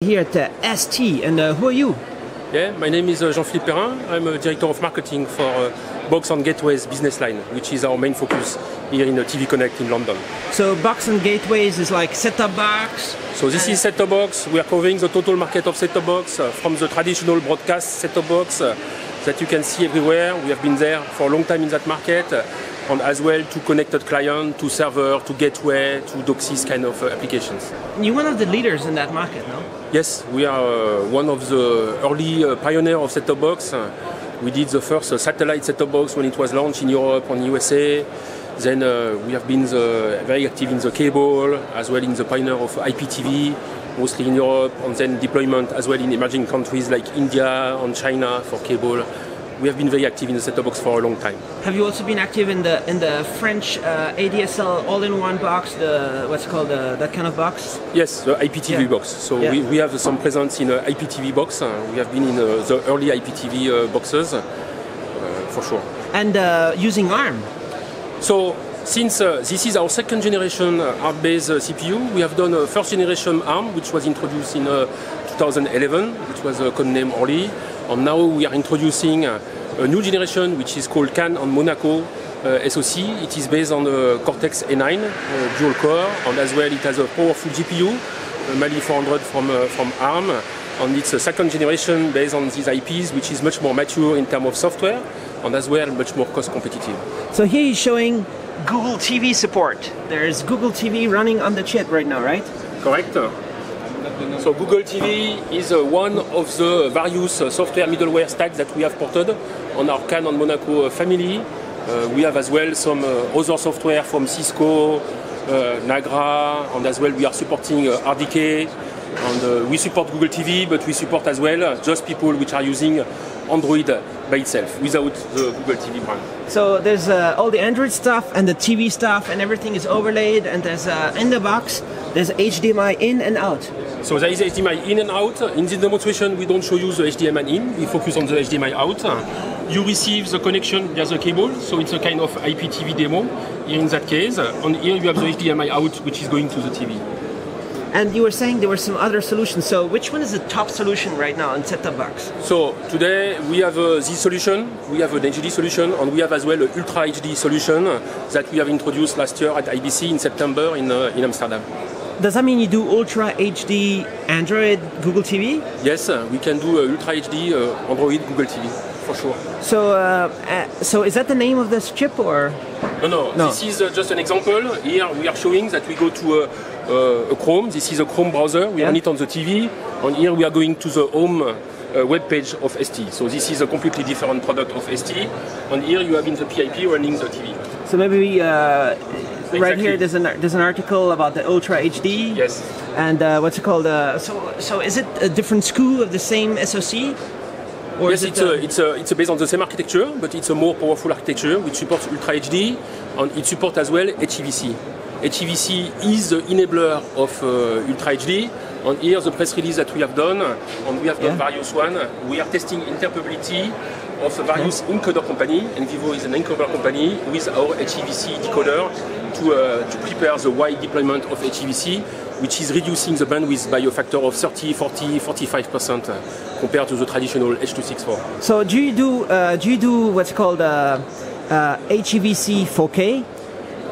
here at uh, ST, and uh, who are you? Yeah, my name is uh, Jean-Philippe Perrin. I'm a director of marketing for uh, Box and Gateways business line, which is our main focus here in uh, TV Connect in London. So box and gateways is like set-top box. So this is set-top box. We are covering the total market of set-top box uh, from the traditional broadcast set-top box uh, that you can see everywhere. We have been there for a long time in that market, uh, and as well to connected client, to server, to gateway, to DOCSIS kind of uh, applications. You're one of the leaders in that market, no? Yes, we are uh, one of the early uh, pioneer of set-top box. We did the first satellite set-top box when it was launched in Europe and USA. Then uh, we have been the, very active in the cable, as well in the pioneer of IPTV, mostly in Europe, and then deployment as well in emerging countries like India and China for cable. We have been very active in the set-top box for a long time. Have you also been active in the in the French uh, ADSL all-in-one box, the what's called uh, that kind of box? Yes, the IPTV Yeah. box. So Yeah. we, we have some presence in uh, IPTV box. Uh, we have been in uh, the early IPTV uh, boxes, uh, for sure. And uh, using ARM. So since uh, this is our second generation uh, ARM-based uh, CPU, we have done a first generation ARM, which was introduced in uh, 2011, which was uh, codename Orly. And now we are introducing uh, a new generation, which is called Cannes on Monaco uh, SoC. It is based on the Cortex A9 uh, dual core, and as well it has a powerful GPU, Mali 400 from, uh, from ARM. And it's a second generation based on these IPs, which is much more mature in terms of software, and as well much more cost competitive. So here he's showing Google TV support. There's Google TV running on the chip right now, right? Correct. So Google TV is uh, one of the various uh, software middleware stacks that we have ported on our Cannes and Monaco uh, family. We have as well some other software from Cisco, Nagra, and as well we are supporting RDK. And uh, we support Google TV, but we support as well just people which are using Android by itself without the Google TV brand. So there's uh, all the Android stuff and the TV stuff, and everything is overlaid. And there's uh, in the box there's HDMI in and out. So there is HDMI in and out. In this demonstration, we don't show you the HDMI in, we focus on the HDMI out. You receive the connection via the cable, so it's a kind of IPTV demo here in that case. And here you have the HDMI out, which is going to the TV. And you were saying there were some other solutions. So which one is the top solution right now in set-top box? So today we have uh, this solution, we have an HD solution, and we have as well an Ultra HD solution that we have introduced last year at IBC in September in, uh, in Amsterdam. Does that mean you do Ultra HD Android Google TV? Yes, uh, we can do uh, Ultra HD uh, Android Google TV for sure. So, uh, uh, so is that the name of this chip or? No, no, No. This is uh, just an example. Here we are showing that we go to a, uh, a Chrome. This is a Chrome browser. We Yeah. run it on the TV. And here we are going to the home uh, web page of ST. So this is a completely different product of ST. And here you have in the PIP running the TV. So maybe we, uh, right here there's an there's an article about the Ultra HD. Yes. And uh, what's it called? Uh, so so is it a different SKU of the same SoC? Or Yes, it's, it? a, uh, it's, a, it's based on the same architecture, but it's a more powerful architecture which supports Ultra HD and it supports as well HEVC. HEVC is the enabler of uh, Ultra HD. And here the press release that we have done, and we have done Yeah. various one. We are testing interoperability of various encoder company, Envivio is an encoder company with our HEVC decoder to, uh, to prepare the wide deployment of HEVC, which is reducing the bandwidth by a factor of 30, 40, 45% uh, compared to the traditional H264. so do you do uh, do you do what's called uh, uh, HEVC 4K?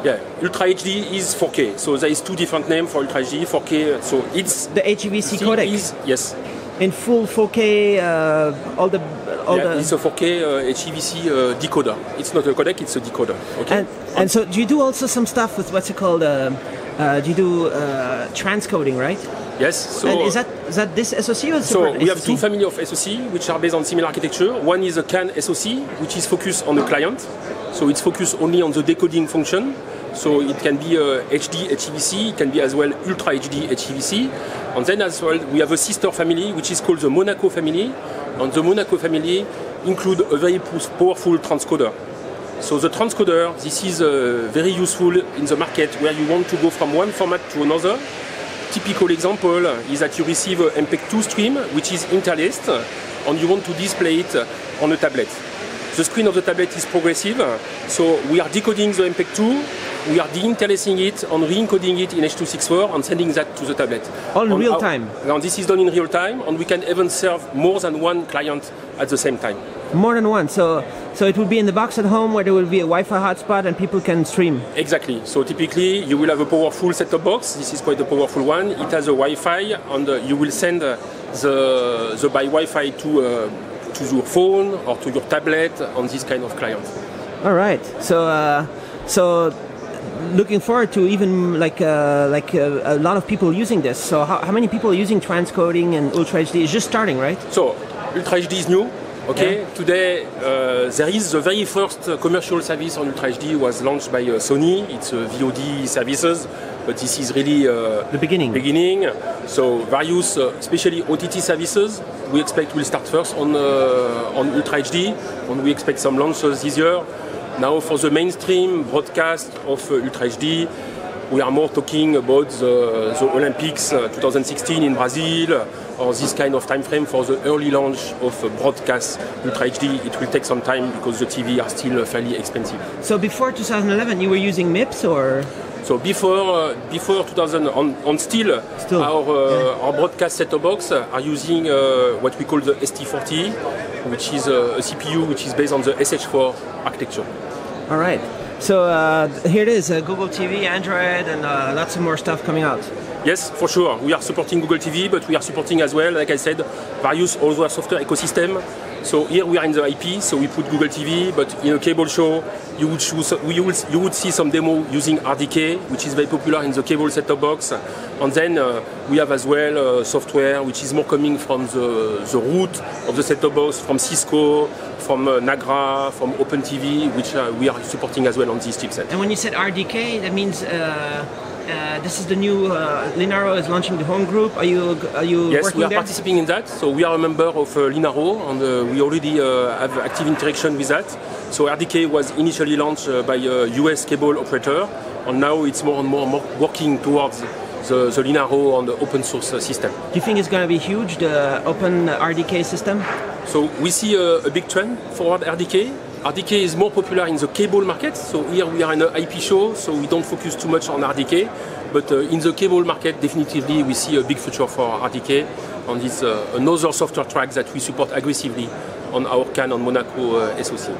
Yeah, Ultra HD is 4K. So there is two different names for Ultra HD. 4K. So it's The HEVC codec is yes. In full 4K. Uh, all the all Yeah, the. it's a 4K uh, HEVC uh, decoder. It's not a codec, it's a decoder. Okay. And, and so, do you do also some stuff with what's it called? Uh, uh, do you do uh, transcoding, right? yes. So and is that is that this SoC or so we have SoC? two family of SoC which are based on similar architecture. One is a Cannes SoC, which is focused on the client. So it's focused only on the decoding function. So it can be uh, HD HEVC, it can be as well Ultra HD HEVC. And then as well we have a sister family which is called the Monaco family. And the Monaco family include a very powerful transcoder. So the transcoder, this is uh, very useful in the market where you want to go from one format to another. Typical example is that you receive a MPEG-2 stream which is interlaced and you want to display it on a tablet. The screen of the tablet is progressive, so we are decoding the MPEG-2 we are deinterlacing it and re-encoding it in H.264 and sending that to the tablet. All in real our- time? Now this is done in real time, and we can even serve more than one client at the same time. More than one. So so it will be in the box at home where there will be a Wi-Fi hotspot and people can stream. Exactly. So typically, you will have a powerful set-top box. This is quite a powerful one. It has a Wi-Fi, and uh, you will send uh, the the by Wi-Fi to uh, to your phone or to your tablet on this kind of client. All right. So uh, so looking forward to even like uh, like uh, a lot of people using this. So how, how many people are using transcoding and Ultra HD? It's just starting, right? So Ultra HD is new. Okay. Yeah. Today uh, there is the very first uh, commercial service on Ultra HD was launched by uh, Sony. It's uh, VOD services, but this is really uh, The beginning. beginning. So various, uh, especially OTT services, we expect will start first on uh, on Ultra HD, and we expect some launches this year. Now for the mainstream broadcast of uh, Ultra HD, we are more talking about the, the Olympics uh, 2016 in Brazil, or this kind of time frame for the early launch of uh, broadcast Ultra HD. It will take some time because the TV are still uh, fairly expensive. So before 2011, you were using MIPS or So before uh, before 2000 on, on still, Still, our uh, our broadcast set-top box are using uh, what we call the ST40, which is a, a CPU which is based on the SH4 architecture. all right. So uh, here it is, uh, Google TV, Android, and uh, lots of more stuff coming out. Yes, for sure. We are supporting Google TV, but we are supporting as well, like I said, various other software ecosystem. So here we are in the IP, so we put Google TV, but in a cable show, you would, choose, you would, you would see some demo using RDK, which is very popular in the cable set-top box. And then uh, we have as well uh, software which is more coming from the, the root of the set-top box, from Cisco, from uh, Nagra, from OpenTV, which uh, we are supporting as well on this chipset. And when you said RDK, that means uh, uh, this is the new uh, Linaro is launching the home group. Are you are you Yes, working we are there? participating in that. So we are a member of uh, Linaro, and uh, we already uh, have active interaction with that. So RDK was initially launched uh, by a US cable operator, and now it's more and more, more working towards the, the Linaro and the open source uh, system. Do you think it's going to be huge, the open RDK system? So we see a, a big trend forward RDK. RDK is more popular in the cable market. So here we are in an IP show, so we don't focus too much on RDK. But uh, in the cable market, definitely we see a big future for RDK. And it's uh, another software track that we support aggressively on our Cannes on Monaco uh, SoC.